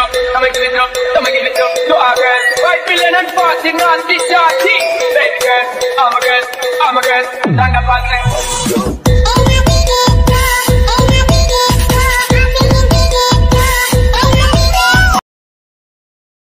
up, I'ma give it up, I'ma give it up to our girls. Five billion and forty naughty shorty. Baby girl, I'm a girl, I'm a girl, stand up and sing.